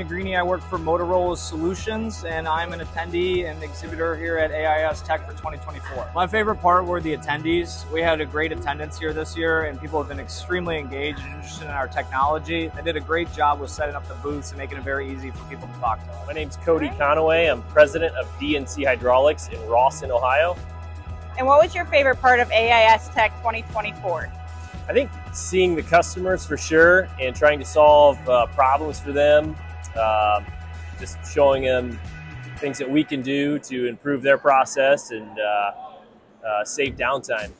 Anthony. I work for Motorola Solutions, and I'm an attendee and exhibitor here at AISTech for 2024. My favorite part were the attendees. We had a great attendance here this year, and people have been extremely engaged and interested in our technology. They did a great job with setting up the booths and making it very easy for people to talk to us. My name's Cody Conaway. I'm president of DNC Hydraulics in Rawson, Ohio. And what was your favorite part of AISTech 2024? I think seeing the customers for sure and trying to solve uh, problems for them, um, just showing them things that we can do to improve their process and uh, uh, save downtime.